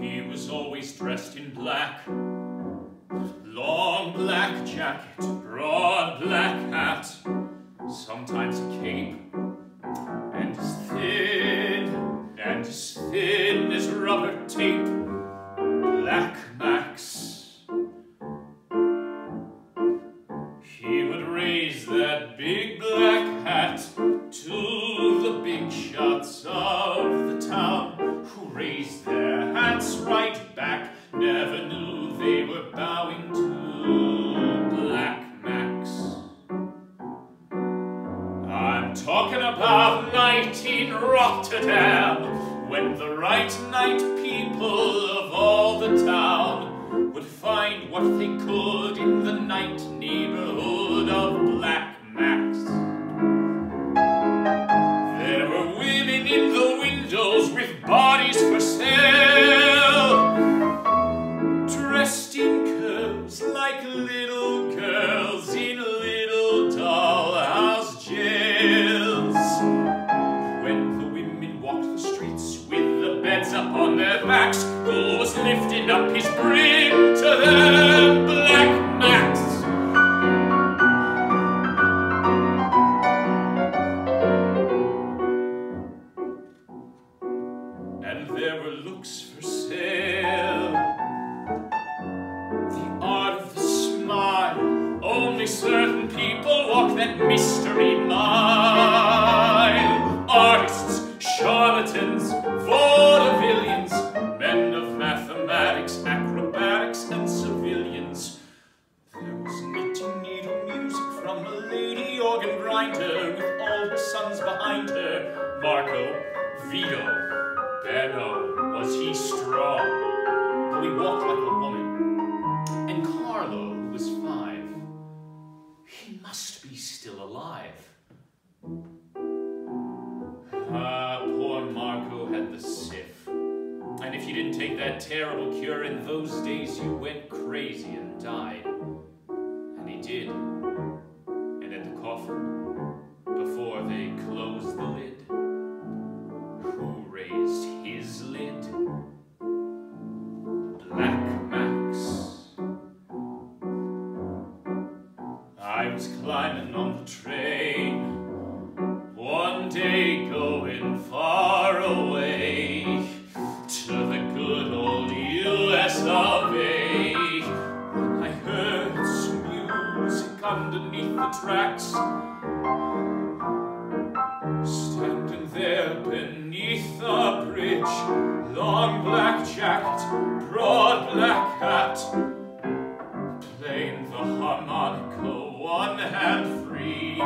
He was always dressed in black. Long black jacket, broad black hat, sometimes a cape, and as thin and as thin as rubber tape, Black Max. He would raise that big black hat to the big shots Talking about night in Rotterdam, when the right night people of all the town would find what they could in the night the beds up on their backs, who was lifting up his brim to them, Black Max? And there were looks for lady organ grinder with all her sons behind her. Marco, Vito, Benno, was he strong? Though he walked like a woman. And Carlo, who was five, he must be still alive. Ah, poor Marco had the syph. And if you didn't take that terrible cure in those days, you went crazy and died. And he did. They closed the lid, who raised his lid? Black Max. I was climbing on the train one day going far away to the good old US of A. I heard some music underneath the tracks, long black jacket, broad black hat. Playing the harmonica, one hand free,